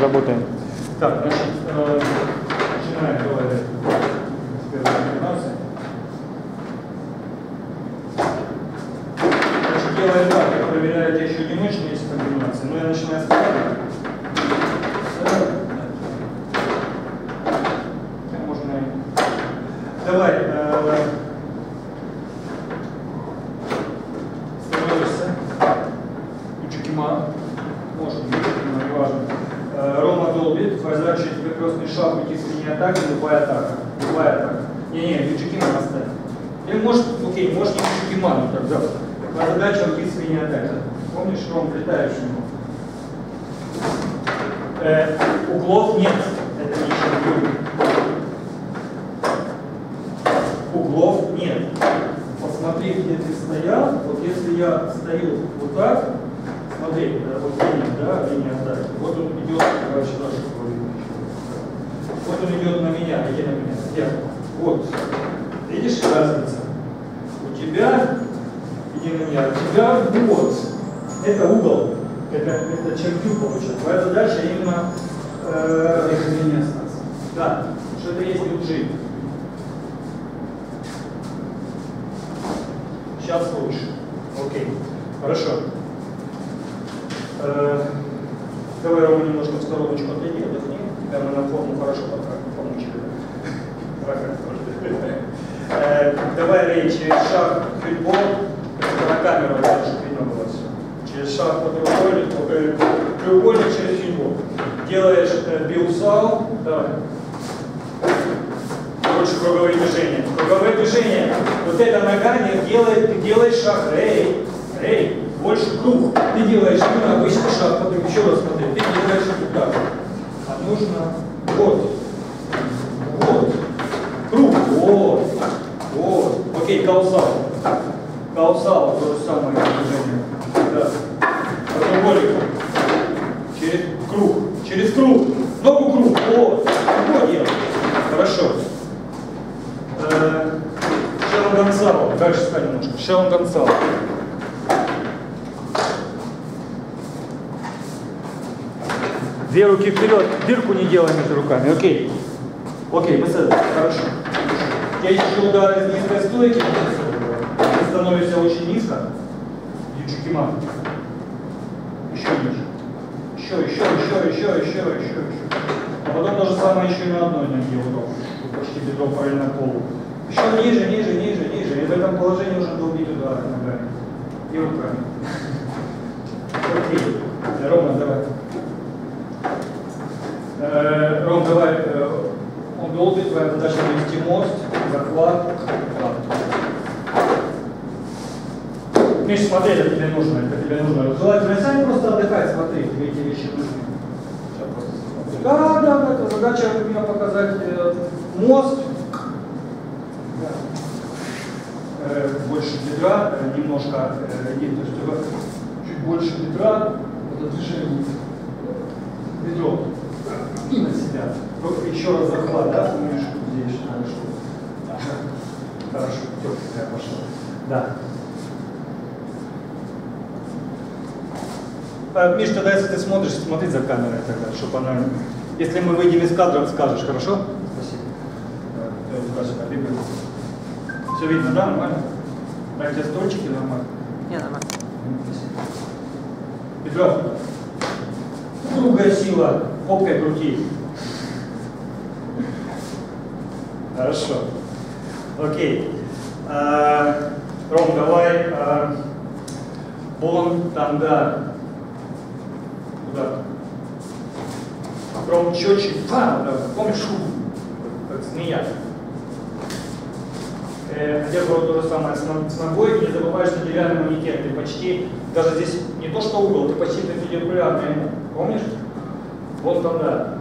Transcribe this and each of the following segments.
работаем. Так, значит, э, начинаем давай с первой комбинации. Значит, делаем так, я проверяю, где еще одиночные есть комбинации, но я начинаю с первой. Да, Можно и- Давай, э, становишься. Чукима, может, Чукима, неважно. Э, Рома долбит, прозрачный перекрестный шаг, уйти с линии атаки, любая атака. Любая атака. Не-не, Чукима оставь. Или может, окей, может не Чукима, но тогда. Твоя задача уйти с линии атаки. Помнишь, Ром, летаешь в него? Э, углов нет. Это не шагуй. Углов нет. Посмотри, где ты стоял. Вот если я стою вот так, смотри, э, вот линия, да, линия атаки. Вот он идет, короче, дальше Вот он идет на меня, иди на меня. Где? Вот. Видишь разницу? У тебя, иди на меня, у тебя вот. Это угол. Это, это черкю получается. Именно э, да, что это есть UG. Сейчас лучше. Окей. Хорошо. Э, давай, Рома, немножко в стороночку отойди, отдохни. Тебя мы на форму хорошо помучили. Э, Давай, через шаг фитбол, на камеру так, чтобы видно было все. Через шаг по треугольнику, э, треугольник через фитбол. Делаешь э, биусал, давай. Больше круговые движения. Круговые движения. Вот эта нога не делает, ты делаешь шаг. Эй, эй, больше круг. Ты делаешь именно обычный шаг. Потом еще раз смотри. Ты делаешь вот так. А нужно вот. Вот. Круг. Вот. Вот. Окей, каусал. Каусал, то же самое движение. Да. Потом голик. Через круг. Через круг. Ногу круг. Вот. Вот делай. Хорошо. Э, Шелон Гонсало. Дальше стань немножко. Шелон Гонсало. Две руки вперед, дырку не делай между руками, окей. Окей, этого. Хорошо. Я ищу удары из низкой стойки. Ты становишься очень низко. Ючукима. Еще ниже. Еще, еще, еще, еще, еще, еще, еще. А потом то же самое еще и на одной ноге. Вот почти бедро параллельно полу. Еще ниже, ниже, ниже, ниже. И в этом положении уже долбить удары ногами. И руками. Окей. Рома, давай. Э, Ром, давай. э, Он долбит, твоя задача навести мост, захват. захват. Миш, смотри, это тебе нужно, это тебе нужно. Желательно сами просто отдыхать, смотри, тебе эти вещи нужны. Сейчас просто смотри. Да, да, да, это задача у меня показать э, мост. Да. Э, больше бедра, э, немножко, э, и, то есть у тебя чуть больше бедра, это движение бедро и на себя. Вот Еще раз захват, да, помнишь, здесь хорошо. Ага. Хорошо, теплая пошла. Да. А, Миш, тогда смотришь, смотри за камерой тогда, чтобы она... Если мы выйдем из кадра, скажешь, хорошо? Спасибо. Бегает. Все видно, да, нормально? Так, тебе стольчики нормально? Не, нормально. Спасибо. Петров, другая сила, попкой крути. Хорошо. Окей. А, Ром, давай. а, Бон, танга. Куда? Ром, четче. Пам, да, помнишь шубу? Как змея. Э, Хотя бы то же самое с с ногой, не забывай, что деревянный манекен, ты почти, даже здесь не то что угол, ты почти перпендикулярно ему, помнишь? Вот там, да.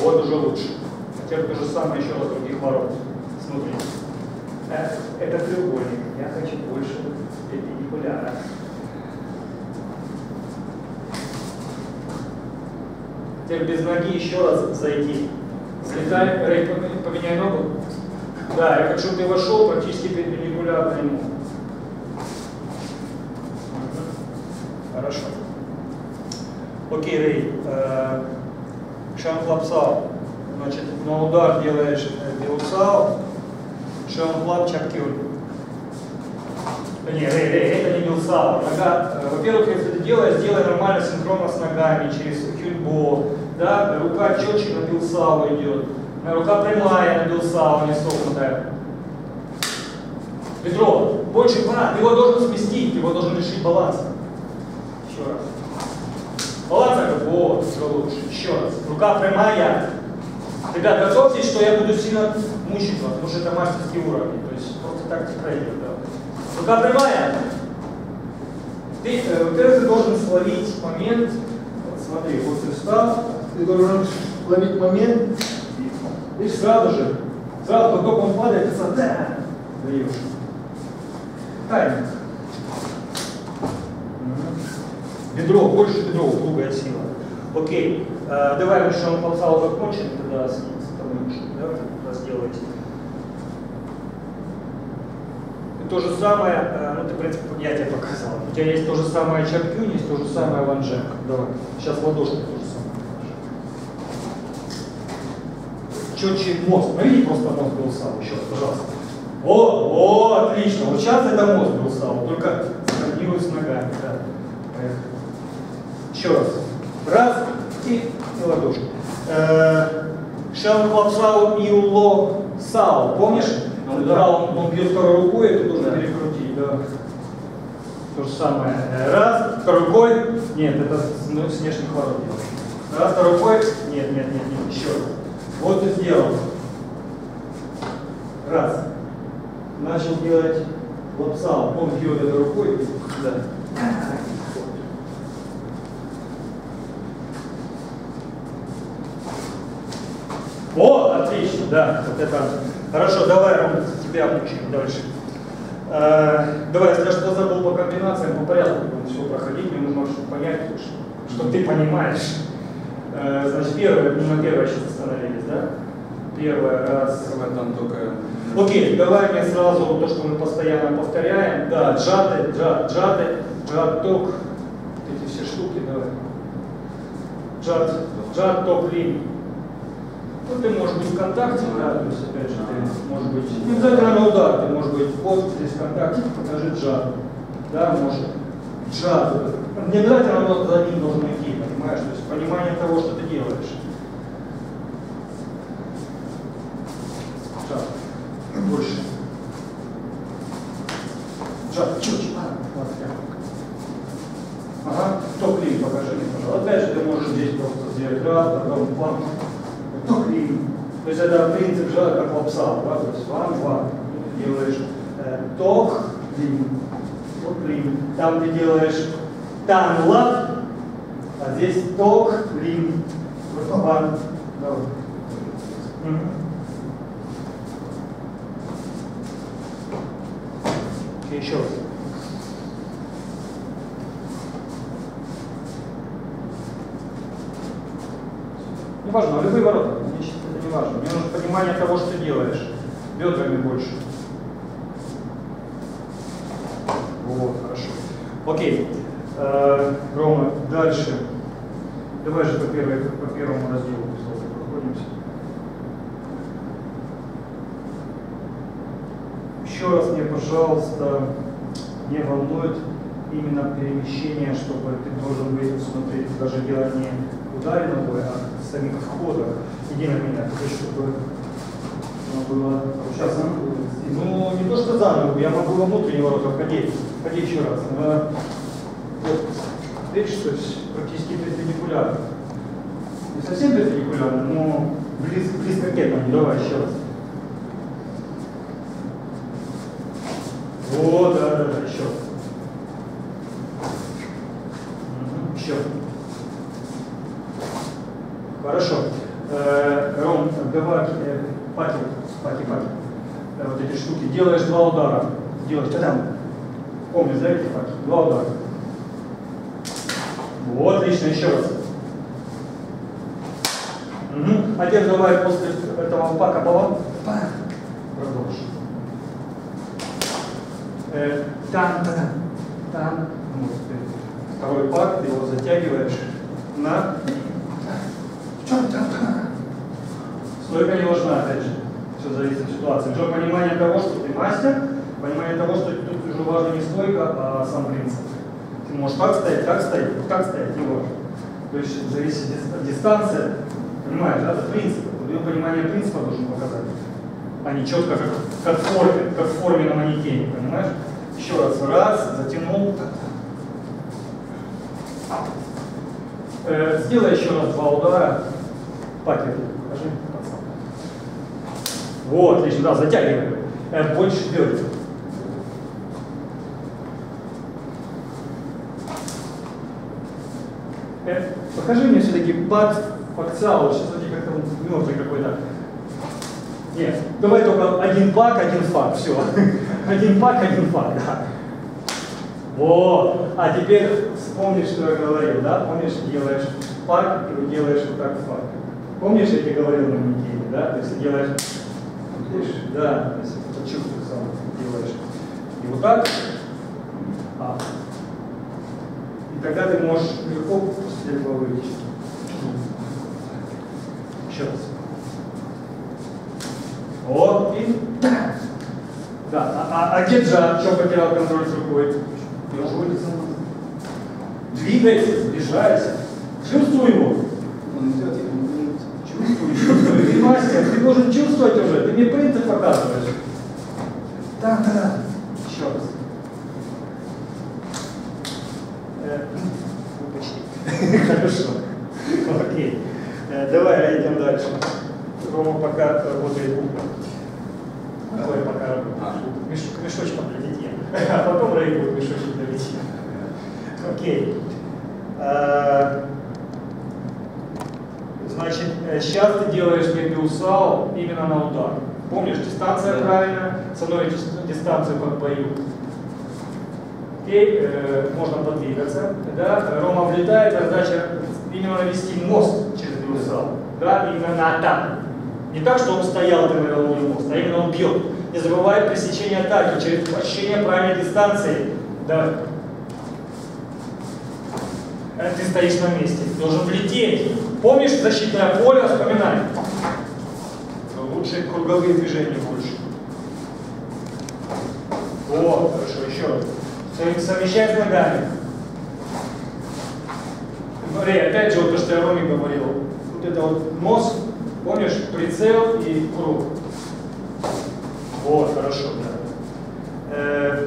Вот уже лучше. Хотя бы то же самое еще раз других ворот. Смотри. Э, Это треугольник, я хочу больше перпендикуляра. Теперь без ноги еще раз зайти. Слетай, Рэй, поменяй- ногу. Да, я хочу, чтобы ты вошел практически перпендикулярно ему. Хорошо. Окей, Рей. Э, Шамфлапсал. Значит, на удар делаешь э, биусал. Шамфлап чапкюль. Не, Рей, Рей, это билсал. Нога, э, во-первых, если ты делаешь, делай нормально синхронно с ногами, через кюльбо. Да, рука четче на билсал идет. Рука прямая на билсал, не согнутая. Петро, больше пора, ты его должен сместить, ты его должен лишить баланса. Еще раз. Баланса, вот, все лучше. Еще раз. Рука прямая. Ребят, готовьтесь, что я буду сильно мучить вас, потому что это мастерский уровень. То есть просто так не пройдет. Да. Рука прямая. Ты, э, во-первых, ты должен словить момент. Вот смотри, вот ты встал, ты должен ловить момент. И сразу же, сразу, как только он падает, ты сразу да, даешь. Тайминг. Бедро, больше бедро, упругая сила. Окей, а, давай мы еще ползал закончим, тогда с, с тобой да, тогда сделайте. И то же самое, а, ну ты, в принципе, я тебе показал. У тебя есть то же самое чапкюнь, есть то же самое ванжек. Давай, сейчас ладошки то же самое. Четче мозг. Наведи просто мозг был сам, еще раз, пожалуйста. О, о, отлично. Вот сейчас это мозг был сам, только скоординируй с ногами. Да. Еще раз. Раз и, и ладошки. Шел клапсау и уло сау. Помнишь? Да. он, он бьет второй рукой, и ты должен да. перекрутить. Да. То же самое. Раз, второй рукой. Нет, это ну, с внешних ворот Раз, второй рукой. Нет, нет, нет, нет, еще раз. Вот ты сделал. Раз. Начал делать лапсал. Он бьет этой рукой. Да. О, отлично, да, вот это. Хорошо, давай, Ром, тебя мучаем дальше. Э, давай, если я что забыл по комбинациям, по порядку будем все проходить, мне нужно чтобы понять, что, что ты понимаешь. Э, значит, первое, мы на первое сейчас остановились, да? Первое, раз. Первое там только... Окей, давай мне сразу то, что мы постоянно повторяем. Да, джаты, джат, джаты, джат, ток. Эти все штуки, давай. Джат, джат, ток, линь. Ну, ты можешь быть в да, то есть, опять же, ты, может быть, не обязательно удар, ты можешь быть вот здесь в контакте, покажи джад, да, может, джад, не обязательно он за ним должен идти, понимаешь, то есть понимание того, что ты делаешь. Джад, больше. Джад, чуть, Ага, топ-лин покажи мне, пожалуйста. Опять же, ты можешь здесь просто сделать раз, потом план есть это принцип же как лапса, да? то есть ван, ван. Делаешь э, ток, лин, токлин. Там ты делаешь тан, лап, а здесь ток, лин, ван. Давай. Угу. Еще раз. Неважно, любые ворота, важно. Мне нужно понимание того, что ты делаешь. Бедрами больше. Вот, хорошо. Окей. Э, Рома, дальше. Давай же по, первой, по первому разделу проходимся. Еще раз мне, пожалуйста, не волнует именно перемещение, чтобы ты должен быть, смотреть, даже делать не ударе ногой, а самих входах. Иди на меня, то чтобы оно было... Сейчас, ну, не то что за я могу во внутренние ворота входить. Входи еще раз. Но, вот, видишь, то есть практически перпендикулярно. Не совсем перпендикулярно, но близ, близко к этому. Давай еще раз. Вот, да, да, да, еще. Угу, еще. Хорошо. Э, Ром, давай, э, пати, пати, пати. Э, вот эти штуки. Делаешь два удара. Делаешь там. Помни, за эти пати. Два удара. Вот, отлично, еще раз. Угу. А теперь давай после этого пака балан. Продолжи. Э, там, там, там. Вот, ты второй пак, ты его затягиваешь. На. Стойка не важна, опять же. Все зависит от ситуации. Уже понимание того, что ты мастер, понимание того, что тут уже важно не стойка, а сам принцип. Ты можешь так стоять, так стоять, как стоять, не важно. То есть зависит от дистанции, понимаешь, да, принцип. Твое понимание принципа должен показать. А не четко, как, как, в форме, как в форме на манекене, понимаешь? Еще раз, раз, затянул. Э, сделай еще раз два удара. Пакет, покажи, пацан. Вот, отлично, да, затягивай. Э, больше бедер. Э, покажи мне все-таки пак, пакцау, сейчас вроде как-то он мертвый какой-то. Нет, давай только один пак, один фак, все. Один пак, один фак, да. Вот. А теперь вспомни, что я говорил, да? Помнишь, делаешь 拍 и делаешь вот так 拂. Помнишь, я тебе говорил на неделе, да? То есть делаешь, видишь, да, то есть почувствуй сам, делаешь. И вот так, а. И тогда ты можешь легко после этого выйти. Еще раз. Вот, и да. А, а, а где Джан? Что потерял контроль с рукой? Держу Двигайся, сближайся. Чувствуй его. Чувствуй, чувствуй. Ты мастер, ты должен чувствовать уже. Ты мне принцип показываешь. Да, да, да. Еще раз. Э, почти. Хорошо. Окей. Э, давай идем дальше. Рома пока работает губка. Ой, пока меш, мешочком для детей. А потом Рэй будет мешочек для детей. Окей. А, значит, сейчас ты делаешь мебиусал именно на удар. Помнишь, дистанция да. правильная, с одной дистанцией как бою. Окей, э, можно подвигаться. Да? Рома влетает, задача именно навести мост через биусал. Да, именно на атаку. Не так, что он стоял, ты навел мост, а именно он бьет. Не забывай пресечение атаки через ощущение правильной дистанции. Да. Ты стоишь на месте, должен влететь. Помнишь защитное поле, вспоминай. Лучше круговые движения больше. Вот, хорошо, еще раз. Совмещай с ногами. Смотри, опять же, вот то, что я Роме говорил. Вот это вот нос, помнишь, прицел и круг. Вот, хорошо, да. Э,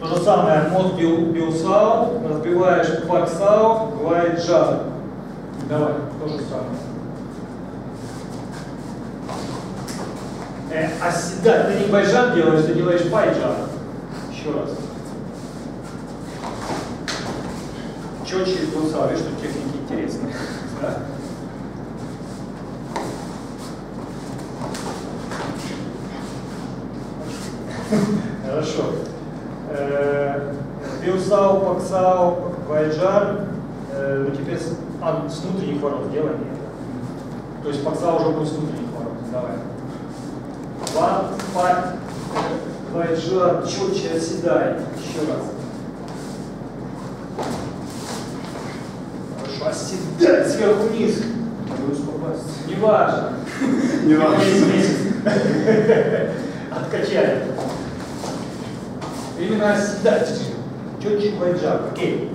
то же самое, мод бил, билсау, разбиваешь паксау, бывает жар. Давай, то же самое. Э, а да, ты не байжан делаешь, ты делаешь пайджан. Еще раз. Четче билсау, видишь, что техники интересные. Да? Хорошо. Биусау, Паксау, Вайджар. Ну теперь а, с внутренних ворот делаем. То есть Паксау уже будет с внутренних ворот. Давай. Ван, пак, Вайджар, четче оседай. Еще раз. Оседай сверху вниз. Не важно. Не важно. Откачали. Именно оседать. Четче байджак. Окей.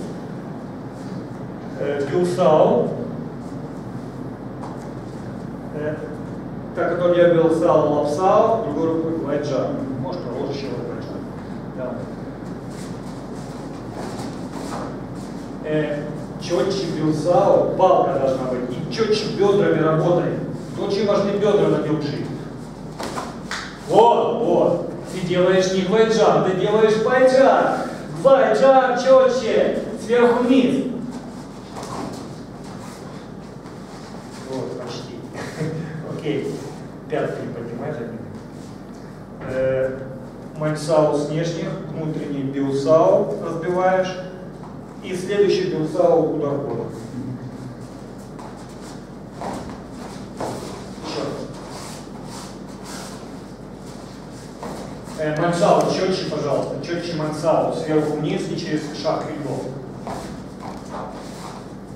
Пилсау. Так, который я бил сал, лапсал, другой рукой байджак. Может, положишь еще байджак. Да. Э, четче бил палка должна быть. И четче бедрами работай. Очень важны бедра на билджи. Вот, вот. Ты делаешь не гвайджан, ты делаешь байджан. Гвайджан четче, сверху вниз. Вот, почти. Окей. Пятки поднимать один. Э, Мальсау с внешних, внутренний биусау разбиваешь. И следующий биусау удар хода. Э, мансау четче, пожалуйста, четче мансау, сверху вниз и через шаг легко.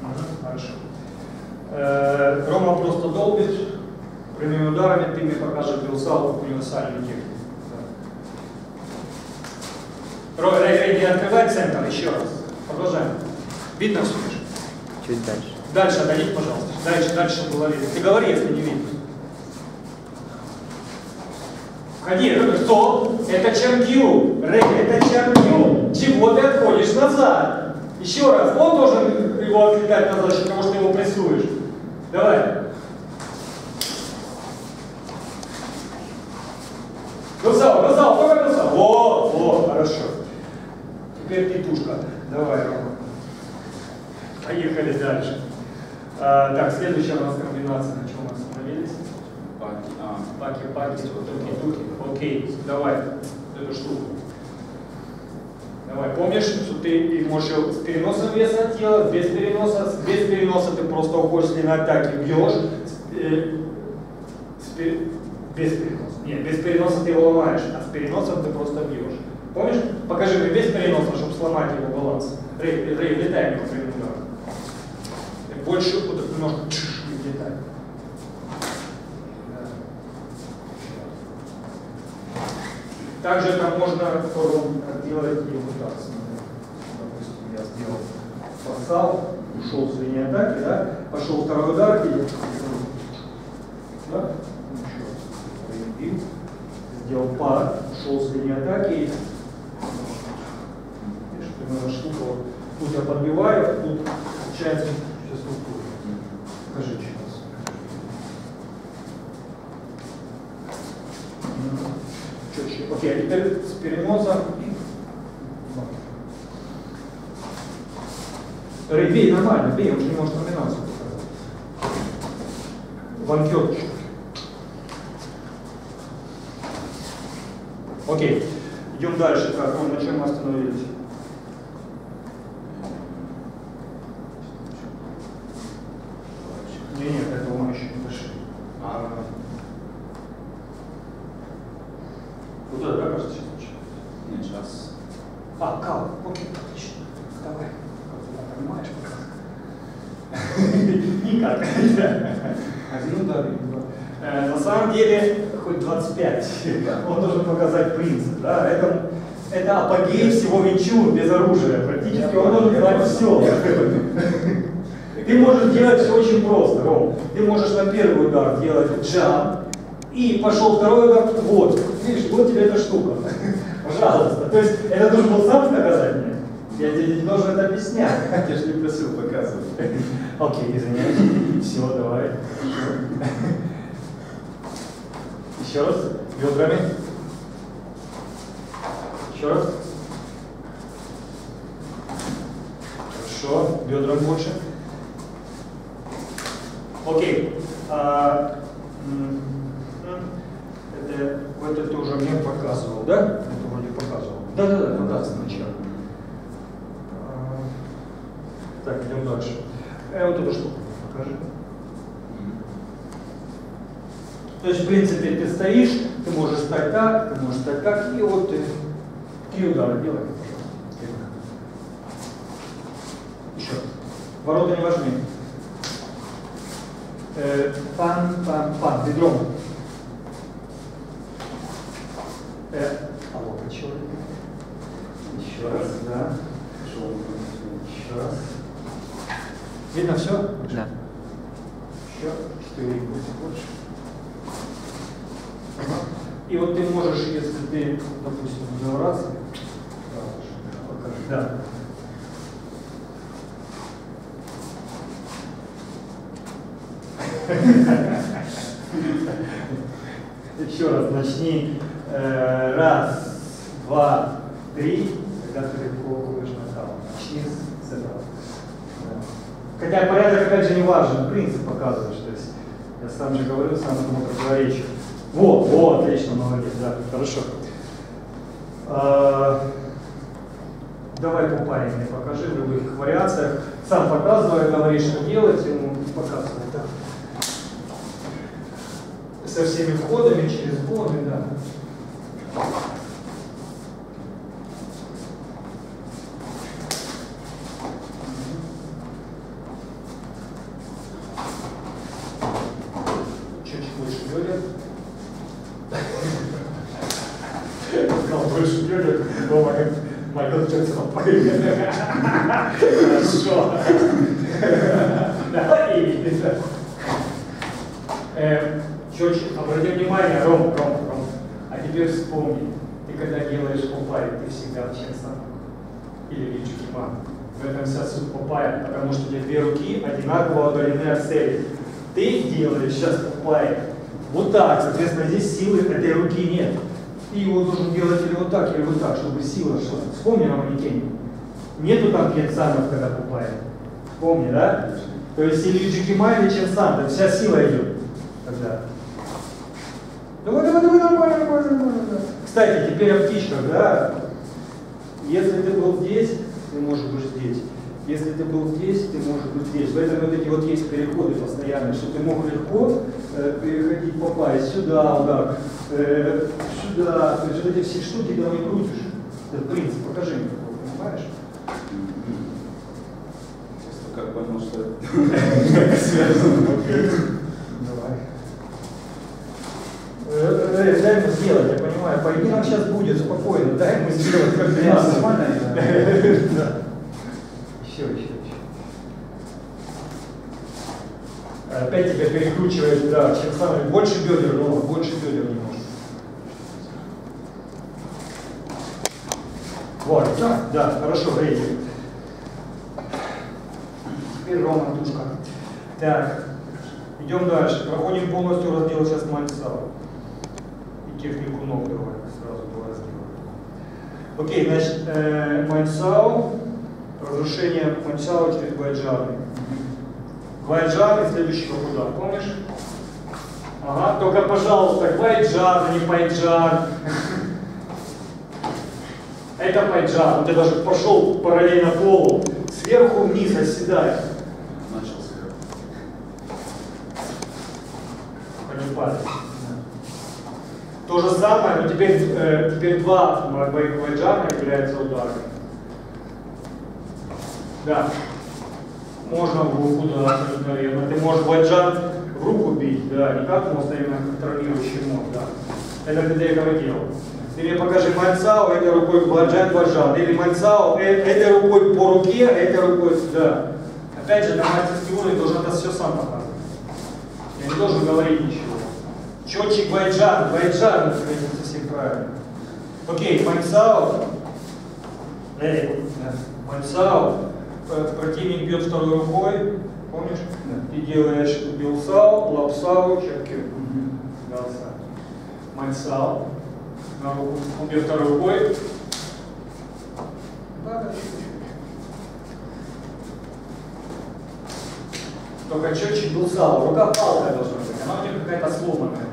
Угу, хорошо. Э, Рома просто долбит прямыми ударами, ты мне покажешь Билсал универсальную технику. Рой, Рэй, Рэй, не открывай центр еще раз. Продолжаем. Видно все? Чуть дальше. Дальше отойдите, пожалуйста. Дальше, дальше, чтобы было видно. Ты говори, если не видно. Входи, Рэй, стоп! Это чангью! Рэй, это чангью! Чего ты отходишь назад? Еще раз, он должен его отвлекать назад, потому что ты его прессуешь. Давай. Гусал, гусал, только гусал. Во, во, хорошо. Теперь петушка. Давай, Рома. Поехали дальше. А, так, следующая у нас комбинация, на чем мы остановились? Паки. А, Паки, паки, туки, туки. Окей, давай эту штуку. Давай, помнишь, что ты можешь её с переносом веса делать, без переноса, без переноса ты просто уходишь на атаки, бьешь, с, э, с пер- без переноса. Нет, без переноса ты его ломаешь, а с переносом ты просто бьешь. Помнишь? Покажи мне без переноса, чтобы сломать его баланс. Его прямым ударом. И Больше так немножко. Да. Также там можно форму делать и вот так. Допустим, я сделал форсал, ушел с линии атаки, да? Пошел второй удар и да? Еще. Сделал пар, ушел с линии атаки. и- Видишь, примерно штука. вот. Тут я подбиваю, тут получается сейчас структура. Покажи еще раз. Четче. Окей, а теперь с переносом. Бей нормально, бей, он же не может комбинацию показать. Ванкет еще. Окей, идем дальше. Так, ну, на чем мы остановились? Не, нет, этого мы еще не дошли. а, Вот это, да, кажется, сейчас начнем? нет, сейчас. А, кал, окей, отлично. Давай. Как ты понимаешь, пока? Никак. Один удар и два. Э, На самом деле, хоть 25, он должен показать принцип. Да? Это, это апогей Винчу без оружия. Практически он должен знать все. Ты можешь делать все очень просто, Ром. Ты можешь на первый удар делать джамп, и пошел второй удар, вот, видишь, вот тебе эта штука. Пожалуйста. То есть это должен был сам доказать мне? Я тебе не должен это объяснять. Я же не просил показывать. Окей, извиняюсь. Все, давай. Еще раз. Бедрами. Еще раз. Хорошо. Бедром больше. Окей. А, это, вот это уже мне показывал, да? Это вроде показывал. Да, да, да, да, сначала. А, Так, идем дальше. Э, вот эту штуку покажи. То есть, в принципе, ты стоишь, ты можешь стать так, ты можешь стать так, и вот ты три удара делай, пожалуйста. Еще раз. Ворота не важны. Э, пан, пан, пан, бедром. Э, а вот еще. Еще раз, да. Еще раз. Видно все? Да. Еще четыре пусть больше. И вот ты можешь, если ты, допустим, взял раз, да, покажи, да. Еще раз начни. Э, раз, два, три, когда ты на каунт. Начни с этого. Хотя порядок опять же не важен, принцип показываешь. То есть я сам же говорю, сам этому противоречу. Во, во, отлично, молодец, да, хорошо. А, давай по паре мне покажи в любых вариациях. Сам показывай, говори, что делать, ему показывай. Со всеми входами, через входы, да. Хорошо. Давай. Э, Четче, обрати внимание, Ром, Ром, Ром. А теперь вспомни, ты когда делаешь попай, ты всегда в ченсах или личикима. В этом вся суть попая, потому что у две руки одинаково удалены от цели. Ты делаешь сейчас попай вот так, соответственно, здесь силы этой руки нет. Ты его должен делать или вот так, или вот так, чтобы сила шла. Вспомни на манекене. Нету там кенсанов, когда попая. Вспомни, да? То есть или джикима, или ченсан, то вся сила идет тогда. Давай, давай, давай, нормально, нормально, нормально. да. Кстати, теперь о птичках, да? Если ты был здесь, ты можешь быть здесь. Если ты был здесь, ты можешь быть здесь. В этом вот эти вот есть переходы постоянные, что ты мог легко э, переходить, попасть сюда, вот так, э, сюда. То есть вот эти все штуки ты не крутишь. Это принцип, покажи мне такого, понимаешь? Сейчас только понял, что это связано. Давай. Э, э, Дай ему сделать, я понимаю. По идее, нам сейчас будет спокойно. Дай ему сделать как нормально, Еще, еще, еще. Опять тебя перекручивает, да, чем самое больше бедер, но больше бедер не может. Вот, да, да, хорошо, рейди. Теперь ровно тушка. Так, идем дальше. Проходим полностью раздел сейчас мальцал. И технику ног давай сразу два раздела. Окей, значит, э, Майнсау, разрушение Майнсау через Гвайджаны. Гвайджаны следующего куда, помнишь? Ага, только, пожалуйста, Гвайджан, а не Пайджан. Это Пайджан, ты даже пошел параллельно полу, сверху вниз оседай. Начал сверху. Понипали. То же самое, но теперь, э, теперь два Гвайджана являются ударами. Да. Можно в руку, да, верно. Ты можешь баджан в руку бить, да, не как мост, а именно как травмирующий мост, да. Это ты этого делал. Мне покажи мальцао, этой рукой баджан, баджан. Или мальцао, э, этой рукой по руке, а этой рукой сюда. Опять же, на мастерский уровень должен это все сам показывать. Я не должен говорить ничего. Четчик байджан, байджан, это совсем правильно. Окей, мальцао. Эй, мальцао. Противник бьет второй рукой, помнишь? Ты делаешь билсау, лапсау, чекер. Галса. Мальсау. На руку. Он бьет второй рукой. Да, да. Только четче был сал. Рука палка должна быть. Она у тебя какая-то сломанная.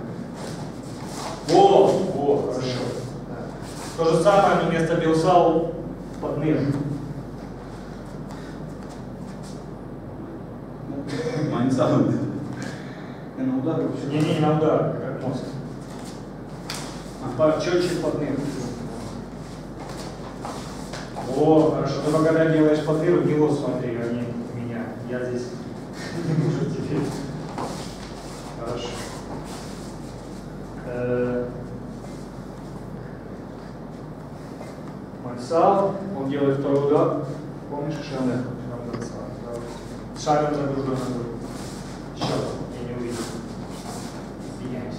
Во, во, хорошо. Да. То же самое, но вместо билсау под ним. Майнсаун. И на удар вообще. Не, не, не на удар, как мозг. По- Четче под ним. О, хорошо. Ты когда делаешь под ним, в него смотри, а не в меня. Я здесь не нужен теперь. Хорошо. Э, Мальсал, он делает второй удар. Помнишь, Шанель? Шагом загружен на грудь. Еще раз, я не увидел. Извиняюсь.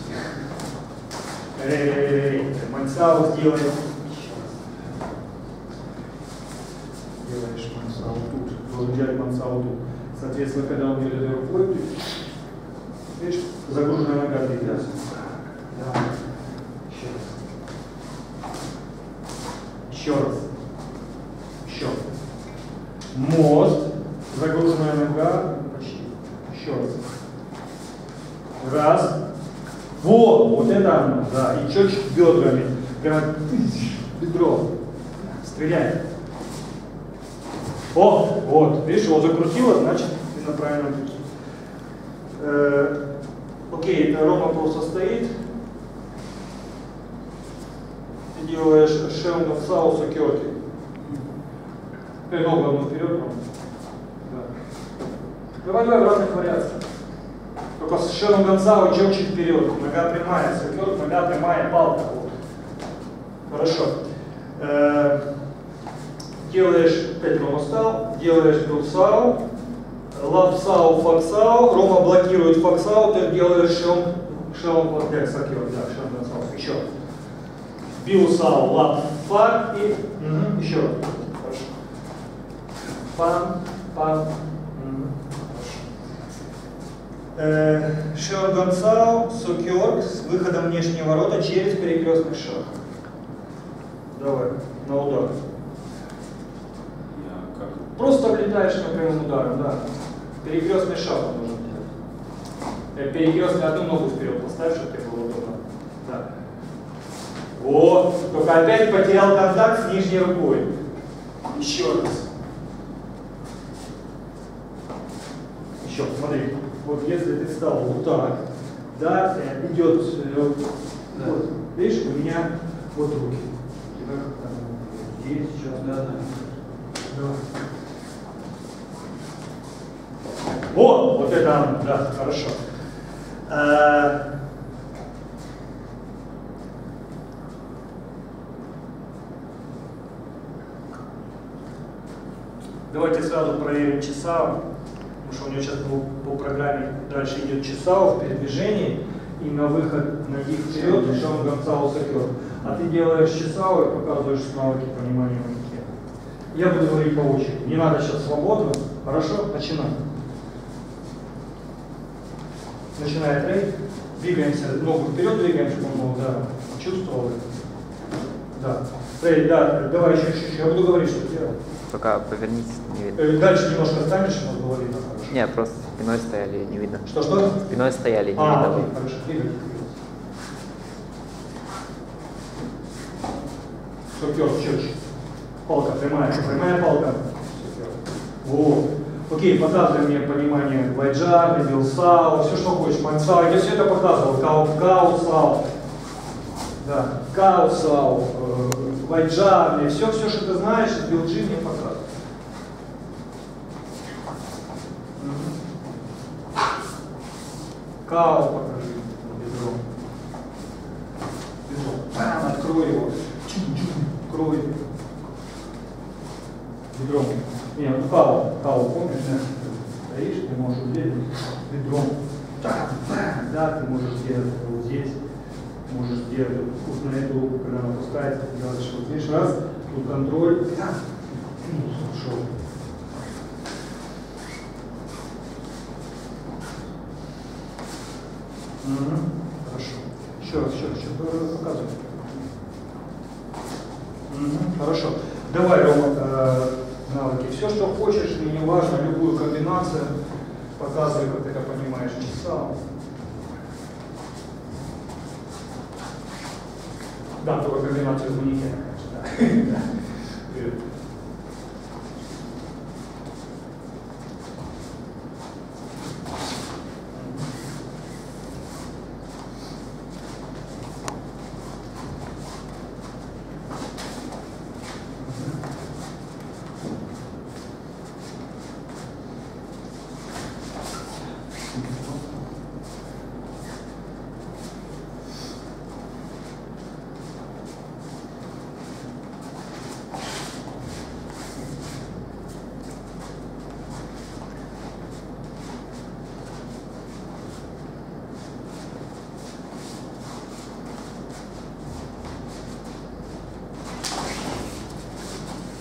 Эй, Мансау раз. Делаешь Мансау тут. Должен взять Мансау тут. Соответственно, когда он делает рукой, ты видишь, загруженная нога двигается. Да. Еще раз. Еще раз. Еще. Мост. Загруженная нога. Почти. Еще раз. Раз. Вот, вот это оно, да. И чуть бедрами. Прямо тыщ, бедро. Стреляй. О, вот, видишь, его закрутило, значит, ты на правильном пути. Э, окей, Рома просто стоит. Ты делаешь шелм сауса кёрки. Ты ногу одну вперед, Рома. Да. Давай, давай в разных вариациях. Только с шером Гонсао четче вперед. Нога прямая, сокер, нога прямая, палка. Вот. Хорошо. Э, делаешь, опять Рома встал, делаешь билсау, лапсау, факсау, Рома блокирует факсау, ты делаешь шелм, шелм, вот так, сакер, да, шелм, факсау, еще. Билсау, лап, фак и, угу, еще. Пам, пам, угу. Э, Шелгонсау, сукер с выходом внешние ворота через перекрестный шаг. Давай, на удар. Просто влетаешь на прямым ударом, да. Перекрестный шаг нужно делать. Э, Перекрестный одну ногу вперед поставь, чтобы тебе было удобно. Да. Вот, только опять потерял контакт с нижней рукой. Еще раз. Еще, смотри. Вот если ты встал вот так, да, э, идет, э, Да. вот, видишь, у меня вот руки. Здесь сейчас, Да, да. Давай. Вот, вот это да, хорошо. Э, Давайте сразу проверим часа, потому что у него сейчас по, по программе дальше идет часа в передвижении, и на выход ноги вперед, что он гонцау сапер. А ты делаешь часа и показываешь навыки понимания манеке. Я буду говорить по очереди. Не надо сейчас свободно. Хорошо? Начинаем. Начинает рейд. Двигаемся, ногу вперед двигаем, чтобы он мог, да, чувствовал. Да. Рейд, да, давай еще, еще. Я буду говорить, что делать. Только повернитесь, не видно. Э, Дальше немножко станешь, чтобы было видно хорошо. Не, просто спиной стояли, не видно. Что-что? Спиной стояли, не А, видно. было. хорошо. Двигайтесь. Супер, четче. Палка прямая, прямая палка. Вот. Окей, показывай мне понимание вайджа, билсау, все что хочешь. Мансау, я все это показывал. Кау, каусау. Да, каусау, э, мне все, все, что ты знаешь, билджи мне показывай. Мгм. Кау покажи бедро. Бедро. Бам, открой его. Чум-чум. Открой. Бедром. Не, ну кау. Кау, помнишь? Стоишь, ты можешь ударить бедром. Да, ты можешь сделать вот здесь. Можешь сделать тут на эту руку, когда она опускается, делаешь вот здесь раз, тут контроль. Ушел. Мгм. Хорошо. Еще раз, еще раз, еще раз показывай. Мгм. Хорошо. Давай, Рома, э, навыки. Все, что хочешь, мне не важно, любую комбинацию. Показывай, как ты это понимаешь. Часа. Да, только комбинацию с манекеном, конечно, да. Вперед.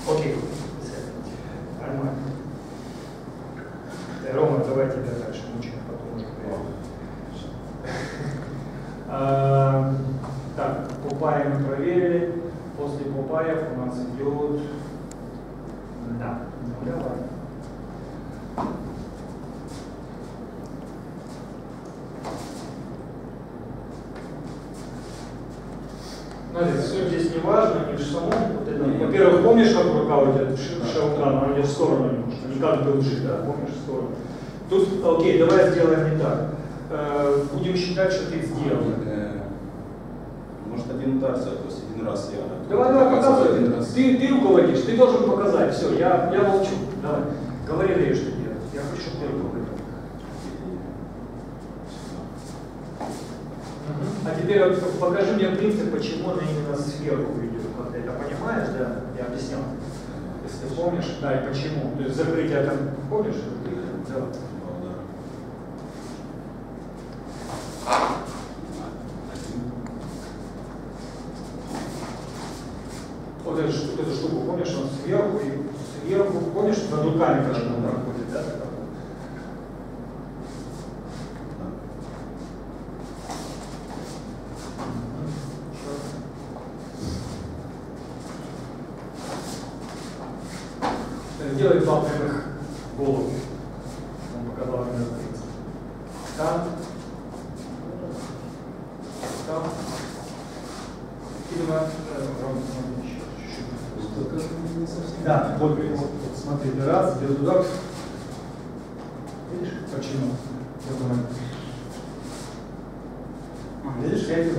Окей. Нормально. Э, Рома, давай тебя дальше мучаем, потом уже поедем. А, Так, Попая мы проверили. После Попаев у нас идет... Да, ну давай. Смотри, суть здесь не важно, не в самом вот этом. Во-первых, помнишь, как рука у тебя шелкан, она идет в сторону немножко, не как был жить, да, помнишь, в сторону. Тут, окей, давай сделаем не так. Э, Будем считать, что ты сделал. Э, Может один удар сделать, то есть один раз я. Давай, давай, показываю один показывай. раз. Ты, ты руководишь, ты должен показать. Все, я, я молчу. Давай. Говори мне, что делать. Я хочу, чтобы ты руководил. А теперь вот покажи мне принцип, почему она именно сверху идет. Как ты это понимаешь, да? Я объяснял. Если помнишь, да, и почему. То есть закрытие там, помнишь? Да. Вот эту, ш- вот эту штуку, помнишь, он сверху и сверху, помнишь, над руками как он проходит, да? Э, Делай два прямых голову. Он показал мне принцип. Там. Там. Видимо, э, Ром, смотри, еще чуть-чуть. Да, вот, вот, вот, смотри, раз, где туда. Видишь, почему? Вот она. Видишь, я говорю,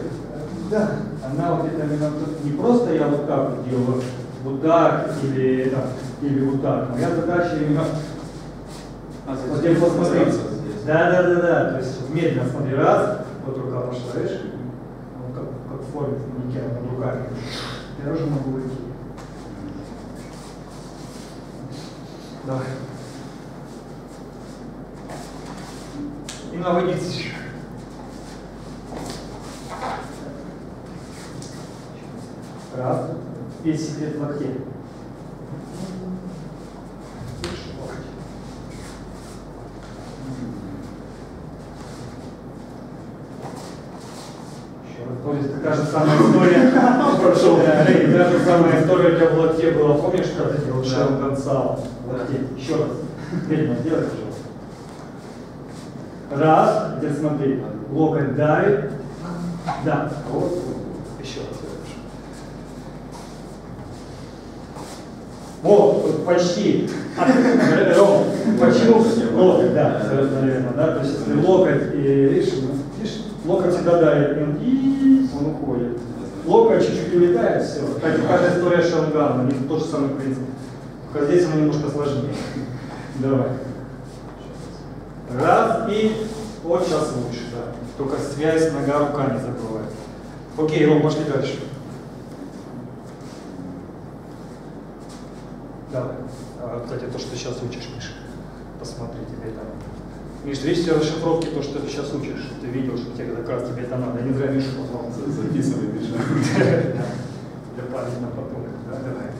да, она вот это именно тут не просто я вот так вот делаю, вот так или, это, или вот так. Моя задача именно А, вот теперь посмотри. здесь. Да, да, да, да. То медленно смотри, раз, вот рука пошла, видишь? Вот как, как в форме манекена над руками. Я тоже могу уйти. Давай. И наводиться еще. Раз. Весь секрет в локте. Видишь, локоть. Еще раз. То есть та же самая история. Прошел. Та же самая история у тебя в локте была. Помнишь, когда ты делал в локте? Еще раз. Медленно сделай, пожалуйста. Раз. Теперь смотри. Локоть давит. Да. Вот. Еще раз. Вот почти. Ром, почему локоть, да, абсолютно верно, да, то есть локоть, и, ну, локоть всегда давит, он, и он уходит. Локоть чуть-чуть улетает, все. Так каждая история Шангана, у них тот же самый принцип. Только здесь оно немножко сложнее. Давай. Раз, и вот сейчас лучше, да. Только связь нога-рука не забывай. Окей, Ром, пошли дальше. Давай. А, кстати, то, что сейчас учишь, Миша. Посмотри, тебе там. Миш, ты видишь все расшифровки, то, что ты сейчас учишь. Ты видел, что тебе как раз тебе это надо. Я не зря Мишу позвал. Записывай, Миша. Для памяти на потом. Да, давай.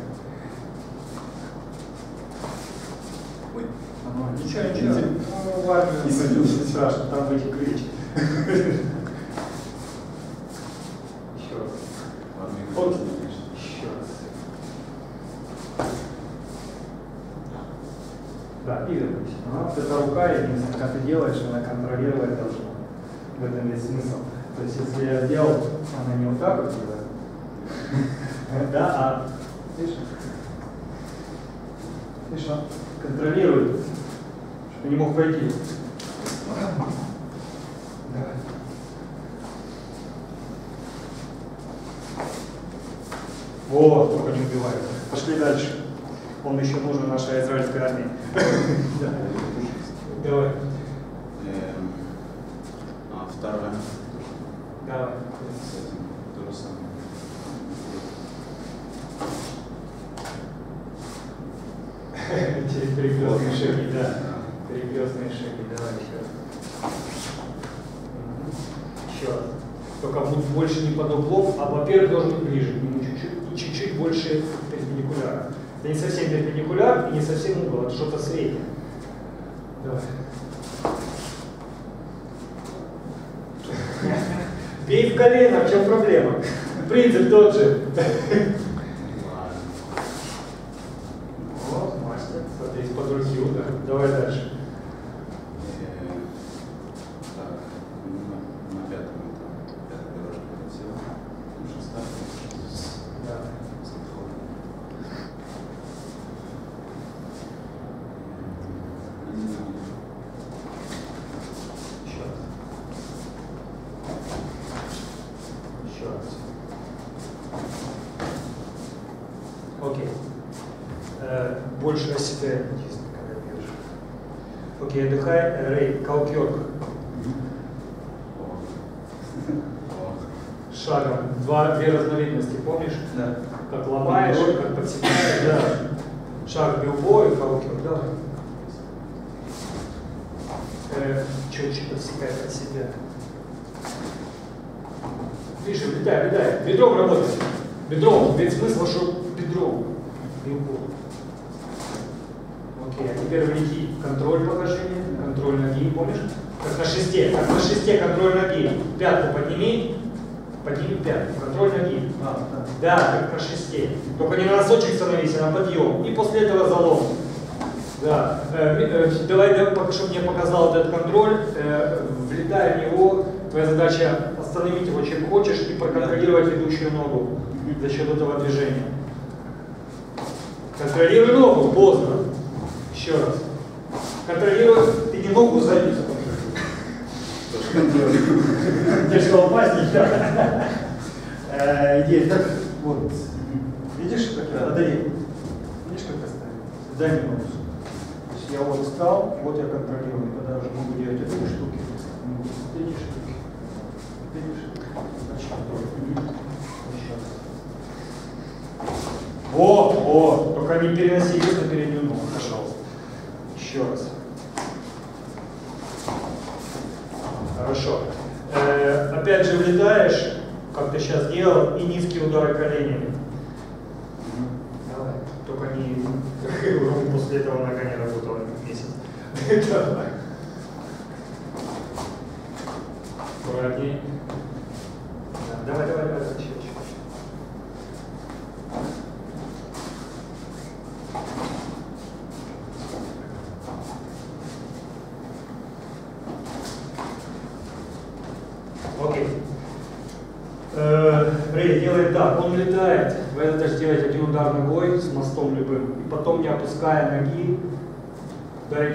Ой. Ничего, ничего. Ну, ладно, не страшно, там эти кричи. Еще раз. Ладно, Вот. Миша. Еще раз. Да, и вернусь. Ага. Вот эта рука, единственное, когда ты делаешь, она контролировать должна. В этом весь смысл. То есть, если я сделал, она не вот так вот делает, да, а, видишь, видишь, она контролирует, чтобы не мог пройти. Давай. Вот, только не убивай. Пошли дальше. Он еще нужен нашей израильской армии. Да. Давай. Эм, А вторая. Давай. С этим то же самое. Через перекрестные шаги, да. Перекрестные шаги, давай еще раз. Еще раз. Только будь больше не под углом, а во-первых должен быть ближе к нему чуть-чуть, и чуть-чуть больше перпендикуляра. Это не совсем перпендикуляр и не совсем угол, это что-то среднее. Давай. Бей в колено, в чем проблема? Принцип тот же. Ладно. Вот, мастер. Смотри, из-под руки удар. Давай дальше. Э, Так, ну, на, на пятом этапе. Пятая дорожка полетела. Ну, шестая. Да. Заходим. Еще раз. Еще раз. Окей. Э, больше оседай, честно, когда бьешь. Окей, отдыхай. Э, Рей, калкерк. Шагом. Два, две разновидности, помнишь? Да. Как ломаешь, как подсекаешь, да. Шаг билбой, фаукер, давай. Что-то всякое от себя. Видишь, влетай, влетай. Бедром работай. Бедром. Ведь смысл, что бедром. Билбой. Окей, а теперь влети контроль положения, контроль ноги, помнишь? Как на шесте, как на шесте контроль ноги. Пятку подними, подними пятку, контроль ноги. А, Да, как на шесте. Только не на носочек становись, а на подъем. И после этого залом. Да. Э, э, пока, чтобы мне показал этот контроль, э, влетай в него. Твоя задача остановить его чем хочешь и проконтролировать ведущую ногу за счет этого движения. Контролируй ногу, поздно. Еще раз. Контролируй, ты не ногу контролируй. Тяжело упасть. Э, Идея так, вот. Видишь, как я отдаю? Видишь, как я ставлю? Дай мне ногу. Я вот встал, вот я контролирую, когда уже могу делать эти штуки, могу эти штуки. Значит, контроль. Еще раз. Во, во, только не переноси вес на переднюю ногу, пожалуйста. Еще раз. Хорошо. Э, опять же влетаешь, как ты сейчас делал, и низкие удары коленями. Давай. Только не после этого нога не работала месяц. Давай. Давай, давай, еще, еще. Окей. Э, Рэй делает так, он летает, вы это сделаете один удар ногой с мостом любым, и потом не опуская ноги,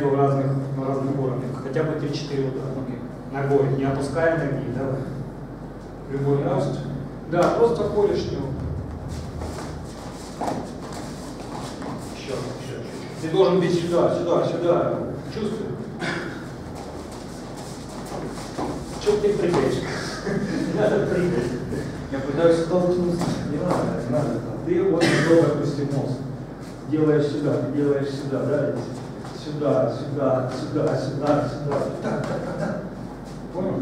его в разных, на разных уровнях, хотя бы 3-4 удара ногой, не опуская ноги, давай. Любой мост. Да, просто в него. Еще, еще, еще. Ты должен бить сюда, сюда, сюда. Чувствуй. Чего ты прыгаешь? Не надо прыгать. Я пытаюсь столкнуться. Не надо, не надо. Ты вот сделай, допустим, мост. Делаешь сюда, ты делаешь сюда, да? Сюда, сюда, сюда, сюда, сюда. Так, так, так, так. Понял?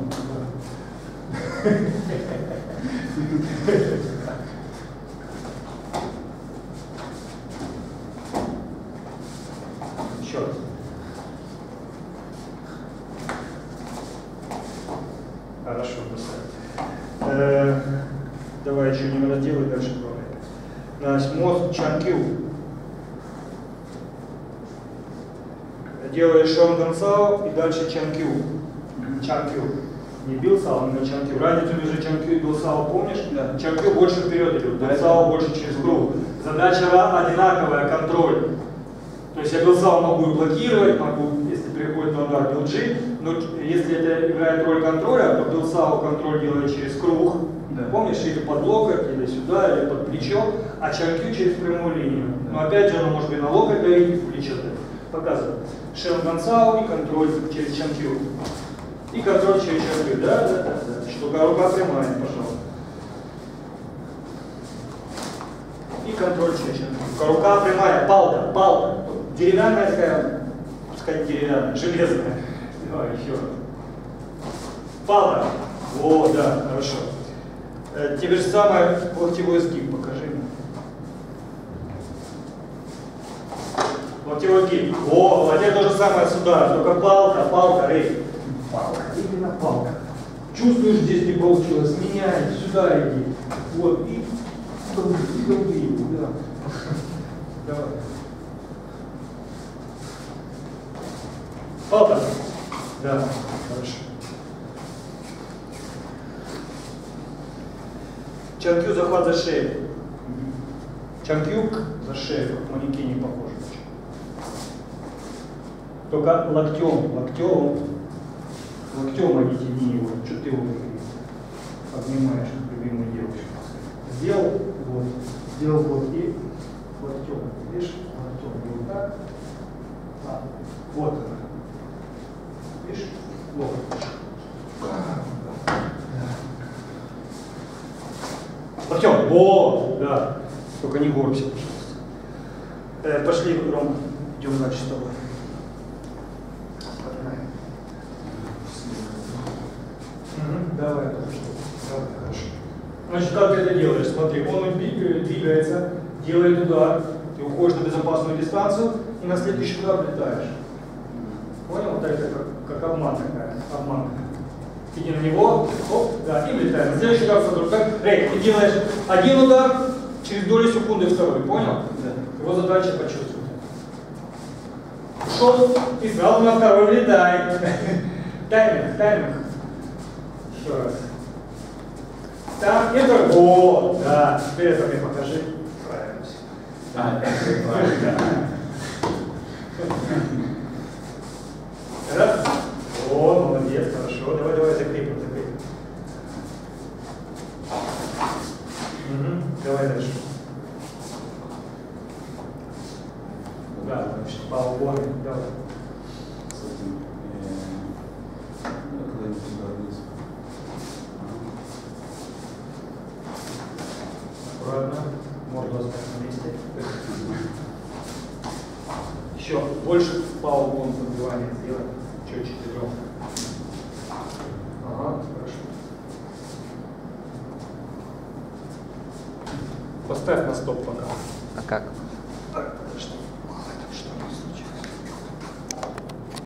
Еще раз. Хорошо, бросай. Э, давай еще немного делай, дальше пробуй. Значит, мост чанкю. Делаешь шон сао и дальше чанкю. Чанкю. Не бил сао, но чанкю. Разницу между чанкю и бил сао помнишь? Да. Чанкю больше вперед идет, бил сао больше через круг. Задача одинаковая, контроль. То есть я билсал могу и блокировать, могу, если приходит на удар билджи, но если это играет роль контроля, то билсал контроль делает через круг, Да. помнишь, или под локоть, или сюда, или под плечо, а чанкю через прямую линию. Да. Но опять же, оно может и на локоть давить, и в плечо давить. Показываю. Гансау и контроль через чанкю. И контроль через чанкю, да, да, да, да. Что рука прямая, пожалуйста. И контроль через чанкю. Рука прямая, палка, палка. Деревянная такая, пускай деревянная, железная. Давай еще раз. Палка. О, да, хорошо. Э, Тебе же самое локтевой сгиб, покажи мне. Локтевой. О, теперь то же самое сюда, только палка, палка, рей. Палка, именно палка. Чувствуешь, здесь не получилось, меняй, сюда иди. Вот, и долби, и долби да. Давай. Палка. Да, хорошо. Чанкю захват за шею. Чанкюк за шею, как манекене похоже. Только локтем, локтем, локтем оттяни его, что ты его обнимаешь, любимую девушку. Сделал, вот, сделал вот и локтем, видишь, локтем, и вот так, а, вот она. Видишь, локоть. Артем, о, да, только не горбся, пожалуйста. Э, пошли, Ром, идем дальше с тобой. Поднимаем. Мгм, Давай, хорошо. Давай, хорошо. Значит, как ты это делаешь? Смотри, он двигается, делает удар, ты уходишь на безопасную дистанцию и на следующий удар влетаешь. Понял? Вот это как, как обман такая, обман. Иди на него, оп, да, и влетаем. Следующий удар второй. Как, Рей, ты делаешь один удар, через долю секунды второй, понял? Да. Его задача почувствовать. Ушел и сразу на второй влетай. Тайминг, тайминг. Еще раз. Так, и второй. О, да, теперь это мне покажи. Правильно. А, это правильно. Раз. О, молодец, хорошо. Давай, давай, закрепим, закрепим. Угу. Давай дальше. Да, значит, по углам. Давай.